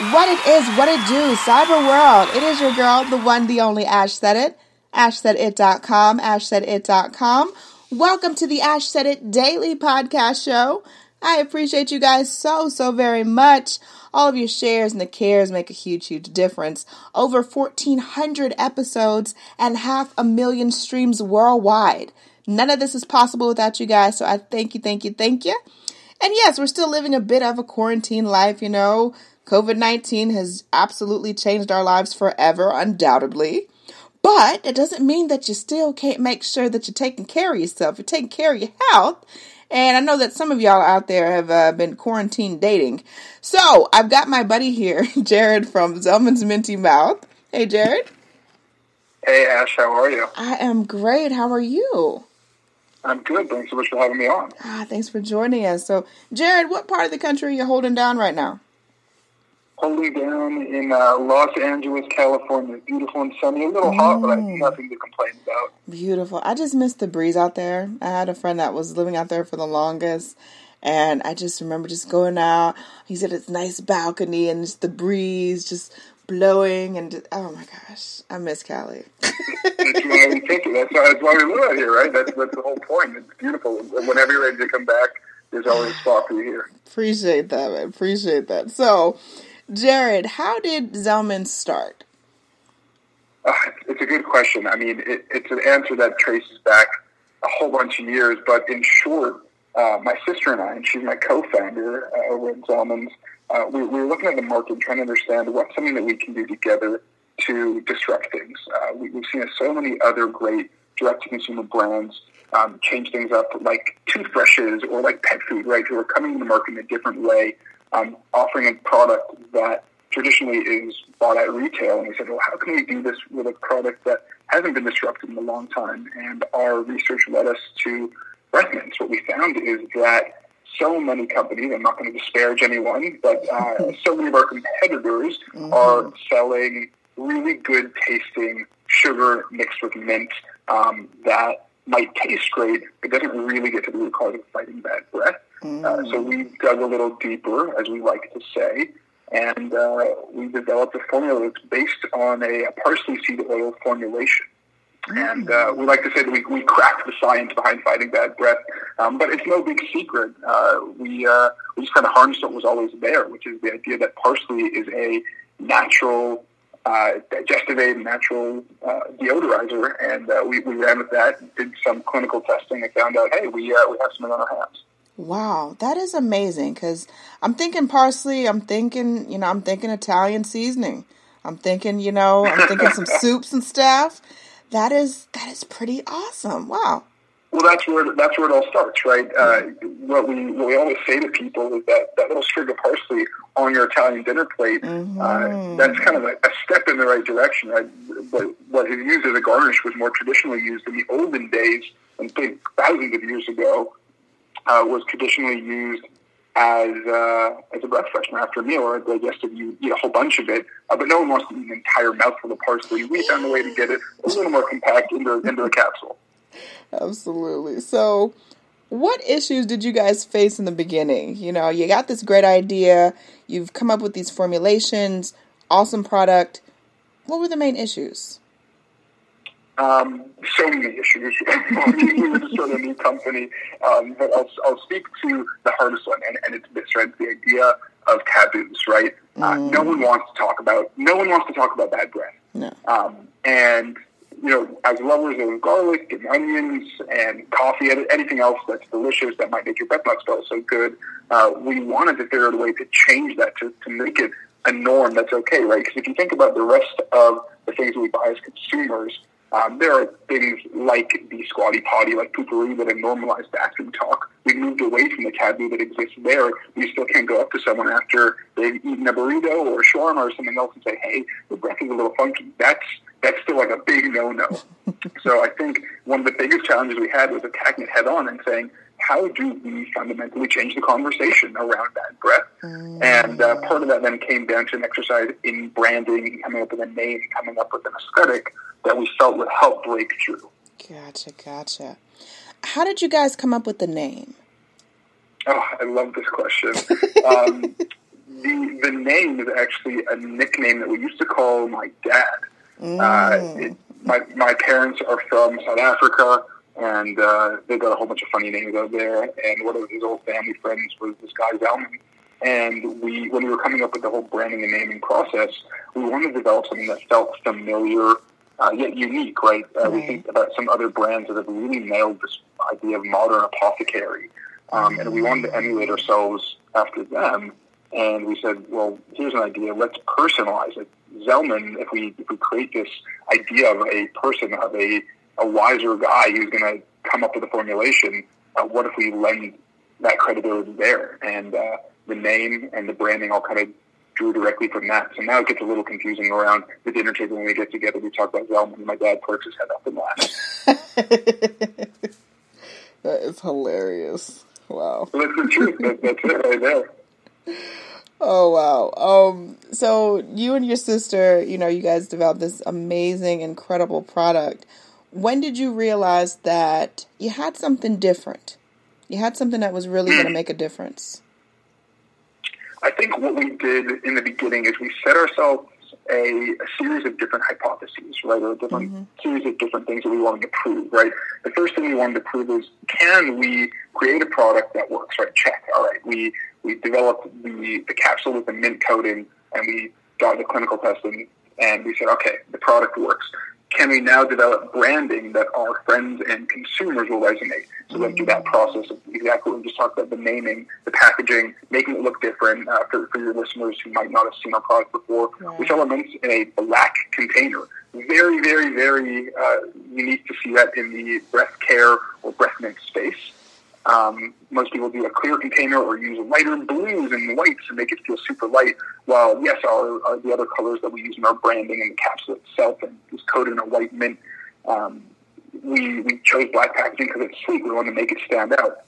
What it is, what it do, cyber world. It is your girl, the one, the only Ash said it. AshSaidIt.com, AshSaidIt.com. Welcome to the Ash Said It Daily Podcast Show. I appreciate you guys so, so very much. All of your shares and the cares make a huge, huge difference. Over 1,400 episodes and half a million streams worldwide. None of this is possible without you guys, so I thank you, thank you, thank you. And yes, we're still living a bit of a quarantine life, you know. COVID 19 has absolutely changed our lives forever, undoubtedly. But it doesn't mean that you still can't make sure that you're taking care of yourself. You're taking care of your health. And I know that some of y'all out there have uh, been quarantine dating. So I've got my buddy here, Jared from Zelmin's Minty Mouth. Hey, Jared. Hey, Ash, how are you? I am great. How are you? I'm good. Thanks so much for having me on. Ah, thanks for joining us. So, Jared, what part of the country are you holding down right now? holding down in uh, Los Angeles, California. Beautiful and sunny. A little hot, but Mm. nothing to complain about. Beautiful. I just missed the breeze out there. I had a friend that was living out there for the longest. And I just remember just going out. He said it's nice balcony and just the breeze just blowing and oh my gosh, I miss Cali. That's why we take it. That's why, that's why we live out here, right? That's, that's the whole point. It's beautiful. Whenever you're ready to come back, there's always a spot for you here. Appreciate that, man. Appreciate that. So, Jared, how did Zelmin start? Uh, it's a good question. I mean, it, it's an answer that traces back a whole bunch of years, but in short, uh, my sister and I, and she's my co-founder uh, over at Zelmin's, uh, we, we were looking at the market trying to understand what's something that we can do together to disrupt things. Uh, we, we've seen so many other great direct-to-consumer brands um, change things up, like toothbrushes or like pet food, right? Who are coming to the market in a different way, um, offering a product that traditionally is bought at retail. And we said, well, how can we do this with a product that hasn't been disrupted in a long time? And our research led us to breath. What we found is that so many companies, I'm not going to disparage anyone, but uh, so many of our competitors are selling really good tasting sugar mixed with mint um, that might taste great, but doesn't really get to the root cause of fighting bad breath. Uh, so we dug a little deeper, as we like to say, and uh, we developed a formula that's based on a, a parsley seed oil formulation. And uh, we like to say that we, we cracked the science behind fighting bad breath, um, but it's no big secret. Uh, we, uh, we just kind of harnessed what was always there, which is the idea that parsley is a natural uh, digestive aid, natural uh, deodorizer, and uh, we, we ran with that, did some clinical testing, and found out, hey, we, uh, we have something on our hands. Wow, that is amazing because I'm thinking parsley, I'm thinking, you know, I'm thinking Italian seasoning. I'm thinking, you know, I'm thinking some soups and stuff. That is that is pretty awesome. Wow. Well, that's where that's where it all starts, right? Uh, what we what we always say to people is that that little sprig of parsley on your Italian dinner plate, uh, that's kind of a, a step in the right direction, right? But what is used as a garnish was more traditionally used in the olden days, and think thousands of years ago, uh, was traditionally used as uh, as a breath freshener after a meal or a digestive. You eat a whole bunch of it, uh, but no one wants to eat an entire mouthful of parsley. We found a way to get it a little more compact into into a capsule. Absolutely. So, what issues did you guys face in the beginning? You know, you got this great idea, you've come up with these formulations, awesome product. What were the main issues? Um, so many issues. we were just sort of a new company, um, but I'll, I'll speak to the hardest one, and, and it's this, right? The idea of taboos, right? Uh, no one wants to talk about. No one wants to talk about bad breath. No. Um, and you know, as lovers of garlic and onions and coffee, anything else that's delicious that might make your breath not smell so good, uh, we wanted to figure out a way to change that to, to make it a norm that's okay, right? Because if you think about the rest of the things we buy as consumers, um, there are things like the squatty potty, like Poo-Pourri, that have normalized bathroom talk. We've moved away from the taboo that exists there. We still can't go up to someone after they've eaten a burrito or a shawarma or something else and say, "Hey, your breath is a little funky." That's that's still like a big no-no. so I think one of the biggest challenges we had was attacking it head on and saying, how do we fundamentally change the conversation around bad breath? And uh, part of that then came down to an exercise in branding and coming up with a name, coming up with an aesthetic that we felt would help break through. Gotcha, gotcha. How did you guys come up with the name? Oh, I love this question. um, the the name is actually a nickname that we used to call my dad. Mm. Uh, it, my my parents are from South Africa, and uh, they've got a whole bunch of funny names out there. And one of his old family friends was this guy Zelmin. And we, when we were coming up with the whole branding and naming process, we wanted to develop something that felt familiar uh, yet unique, right? Uh, right? We think about some other brands that have really nailed this idea of modern apothecary, um, and we wanted to emulate ourselves after them. And we said, well, here's an idea. Let's personalize it. Zelmin, if we if we create this idea of a person, of a a wiser guy who's going to come up with a formulation, uh, what if we lend that credibility there? And uh, the name and the branding all kind of drew directly from that. So now it gets a little confusing around the dinner table when we get together. We talk about Zelmin, and my dad perks his head up and laughs. that is hilarious. Wow. That's the truth. That, that's it right there. Oh wow. Um so you and your sister, you know, you guys developed this amazing, incredible product. When did you realize that you had something different? You had something that was really going to make a difference. I think what we did in the beginning is we set ourselves a, a series of different hypotheses, right, or a different mm-hmm. series of different things that we wanted to prove, right. The first thing we wanted to prove is can we create a product that works, right? Check. All right, we we developed the the capsule with the mint coating, and we got the clinical testing, and we said, okay, the product works can we now develop branding that our friends and consumers will resonate? So mm-hmm. then through that process of exactly what we just talked about, the naming, the packaging, making it look different uh, for, for your listeners who might not have seen our product before, right. which elements in a black container. Very, very, very uh, unique to see that in the breath care or breath mint space. Um, most people do a clear container or use lighter blues and whites to make it feel super light. While yes, our, our the other colors that we use in our branding and the capsule itself and is coated in a white mint. Um, we we chose black packaging because it's sleek. We wanted to make it stand out.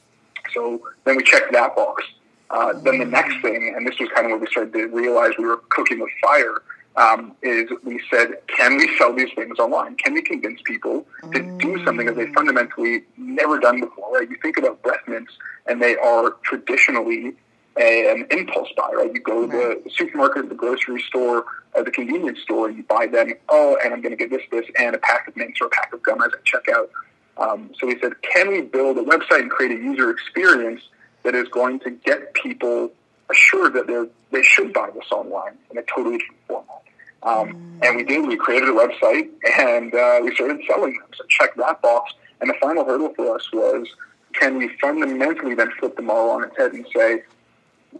So then we checked that box. Uh, then the next thing, and this was kind of where we started to realize we were cooking with fire um, is we said, can we sell these things online? Can we convince people to do something that they mm. fundamentally never done before? Right? You think about breath mints, and they are traditionally a, an impulse buy. Right? You go to the supermarket, the grocery store, or the convenience store, and you buy them. Oh, and I'm going to get this, this, and a pack of mints or a pack of gum as I check out. Um, so we said, can we build a website and create a user experience that is going to get people assured that they they should buy this online in a totally different format? Um, mm. And we did. We created a website and uh, we started selling them. So check that box. And the final hurdle for us was, can we fundamentally then flip the model on its head and say,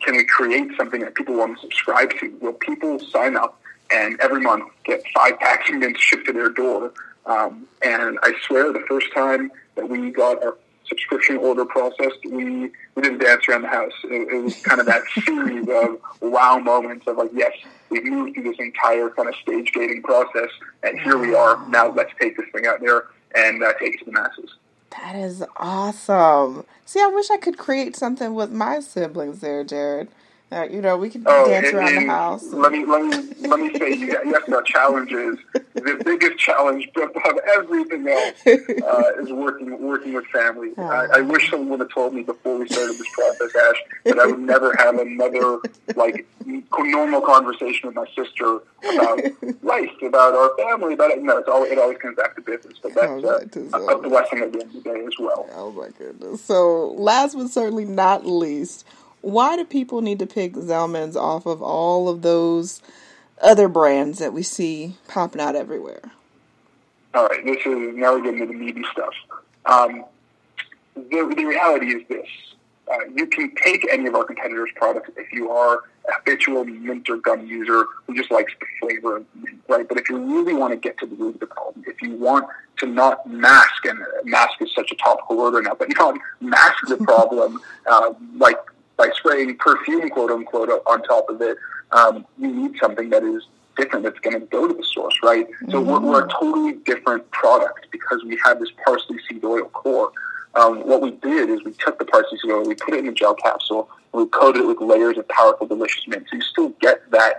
can we create something that people want to subscribe to? Will people sign up and every month get five packs of mints shipped to their door? Um, and I swear, the first time that we got our subscription order processed, we we didn't dance around the house. It, it was kind of that series of wow moments of like, yes, we've moved through this entire kind of stage gating process, and here we are. Now let's take this thing out there and uh, take it to the masses. That is awesome. See, I wish I could create something with my siblings there, Jared. Uh, you know, we can oh, dance and, around and the house. Let me let me let me say, you, asked about challenges. The biggest challenge, above everything else, uh, is working working with family. Oh. I, I, wish someone would have told me before we started this process, Ash, that I would never have another like normal conversation with my sister about life, about our family, about it. No, it's all it always comes back to business. But that's uh, a, a blessing at the end of the day as well. Oh my goodness! So, last but certainly not least why do people need to pick Zelmin's off of all of those other brands that we see popping out everywhere? All right, this is now we're getting into the meaty stuff. Um, the, the reality is this: uh, you can take any of our competitors' products if you are a habitual mint or gum user who just likes the flavor of mint, right? But if you really want to get to the root of the problem, if you want to not mask, and mask is such a topical word right now, but not mask the problem, uh, like by spraying perfume, quote unquote, on top of it, um, you need something that is different that's going to go to the source, right? Mm-hmm. So we're, we're, a totally different product because we have this parsley seed oil core. Um, what we did is we took the parsley seed oil, we put it in a gel capsule, and we coated it with layers of powerful, delicious mint. So you still get that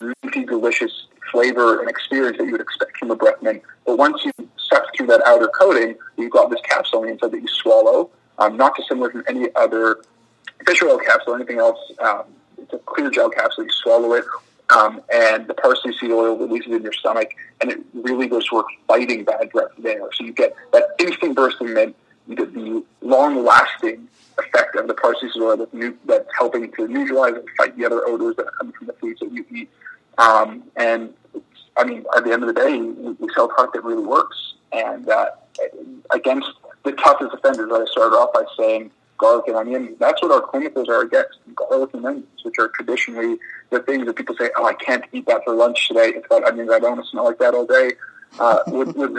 minty, delicious flavor and experience that you would expect from a breath mint. But once you suck through that outer coating, you've got this capsule on the inside that you swallow. Um, not dissimilar from any other fish oil capsule or anything else um, it's a clear gel capsule. You swallow it, um, and the parsley seed oil releases in your stomach, and it really goes to work fighting bad breath there. So you get that instant burst of mint. You get the long-lasting effect of the parsley seed oil that's, new, that's helping to neutralize and fight the other odors that come from the foods that you eat. Um, and I mean, at the end of the day, we, we sell product that really works. And uh, against the toughest offenders, I started off by saying garlic and onion. That's what our clinicals are against. Garlic and onions, which are traditionally the things that people say, oh, I can't eat that for lunch today. It's got onions. I don't want to smell like that all day. Uh, with, with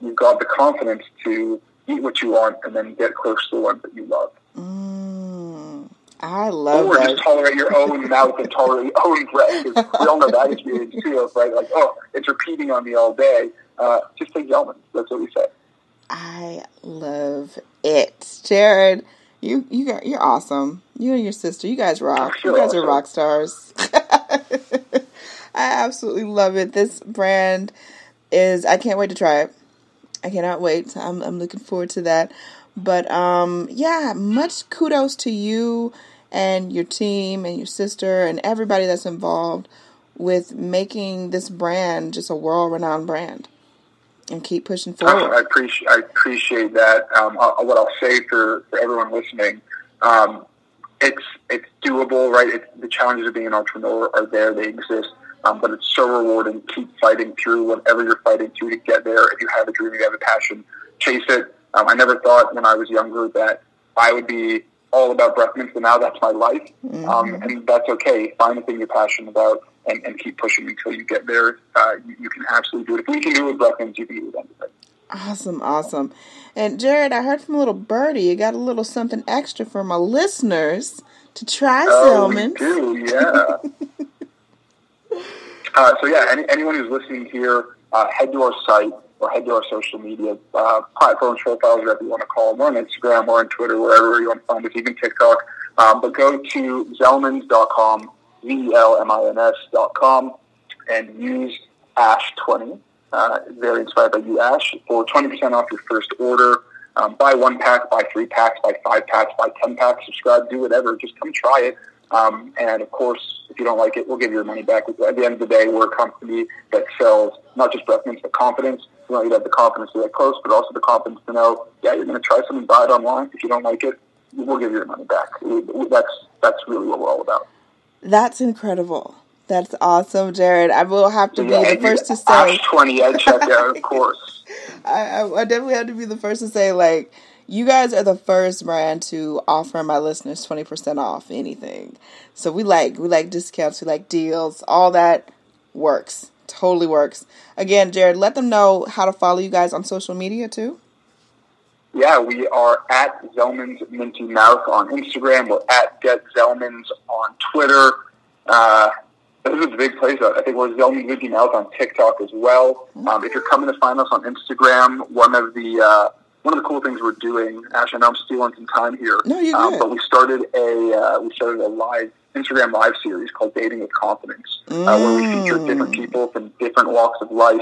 you've got the confidence to eat what you want and then get close to the ones that you love. Mm, I love or that. just tolerate your own mouth and tolerate your own breath. Because we all know that experience too right? Like, oh, it's repeating on me all day. Uh, just take Zelmin's. That's what we say. I love it. Jared, you you got you're awesome. You and your sister, you guys rock. You guys awesome. are rock stars. I absolutely love it. This brand is I can't wait to try it. I cannot wait. I'm I'm looking forward to that. But um yeah, much kudos to you and your team and your sister and everybody that's involved with making this brand just a world renowned brand. And keep pushing forward. I appreciate I appreciate that. Um, what I'll say for, for everyone listening, um, it's it's doable, right? It's, the challenges of being an entrepreneur are there; they exist. Um, but it's so rewarding. Keep fighting through whatever you're fighting through to get there. If you have a dream, you have a passion, chase it. Um, I never thought when I was younger that I would be all about breath mints, but now that's my life, Mm-hmm. um, and that's okay. Find the thing you're passionate about and, and keep pushing until you get there. Uh, you, you can absolutely do it. If we can do it with mints, you can do it with anything. Awesome, awesome. And Jared, I heard from a little birdie, you got a little something extra for my listeners to try Oh, do, yeah. uh, so yeah, any, anyone who's listening here, uh, head to our site or head to our social media uh, platforms, profiles, whatever you want to call them. We're on Instagram, or on Twitter, wherever you want to find us, even TikTok. Um, but go to Zelmins.com, Z-E-L-M-I-N-S dot com, and use Ash20, uh, very inspired by you, Ash, for 20% off your first order. Um, buy one pack, buy three packs, buy five packs, buy 10 packs, subscribe, do whatever. Just come try it. Um, and of course, if you don't like it, we'll give you your money back. At the end of the day, we're a company that sells not just breath mints, but confidence. You know, you to have the confidence to get close, but also the confidence to know, yeah, you're going to try something, buy it online. If you don't like it, we'll give you your money back. We- we- That's that's really what we're all about. That's incredible. That's awesome, Jared. I will have to be Yeah, the first to say, twenty at checkout, of course. I, I, I definitely have to be the first to say, like, you guys are the first brand to offer my listeners 20% off anything. So we like, we like discounts, we like deals, all that works. Totally works. Again, Jared, let them know how to follow you guys on social media too. Yeah, we are at Zelmin's Minty Mouth on Instagram. We're at Get Zelmin's on Twitter. Uh, this is a big place. I think we're Zelmin's Minty Mouth on TikTok as well. Um, if you're coming to find us on Instagram, one of the uh, one of the cool things we're doing. Actually, I know I'm stealing some time here. No, you're um. But we started a uh, we started a live Instagram live series called Dating with Confidence, uh, where we feature Mm. different people from different walks of life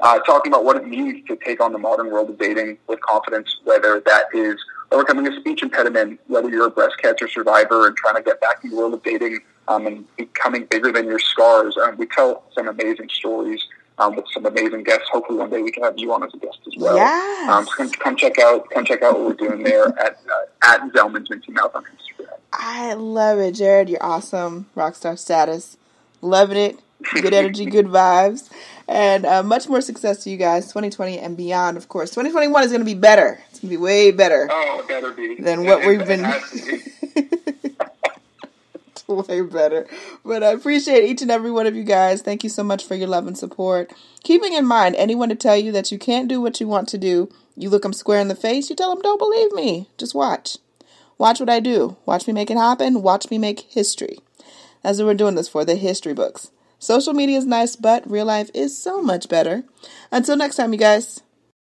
uh, talking about what it means to take on the modern world of dating with confidence, whether that is overcoming a speech impediment, whether you're a breast cancer survivor and trying to get back in the world of dating um, and becoming bigger than your scars. Um, we tell some amazing stories um, with some amazing guests. Hopefully, one day we can have you on as a guest as well. Yes. Um, so come, come check out come check out what we're doing there at uh, at Zelmin's Minty Mouth on Instagram. I love it, Jared. You're awesome. Rockstar status. Loving it. Good energy, good vibes. And uh, much more success to you guys 2020 and beyond, of course. 2021 is going to be better. It's going to be way better. Oh, better be Than what we've been- way better. But I appreciate each and every one of you guys. Thank you so much for your love and support. Keeping in mind, anyone to tell you that you can't do what you want to do, you look them square in the face, you tell them, don't believe me. Just watch. Watch what I do. Watch me make it happen. Watch me make history. That's what we're doing this for the history books. Social media is nice, but real life is so much better. Until next time, you guys.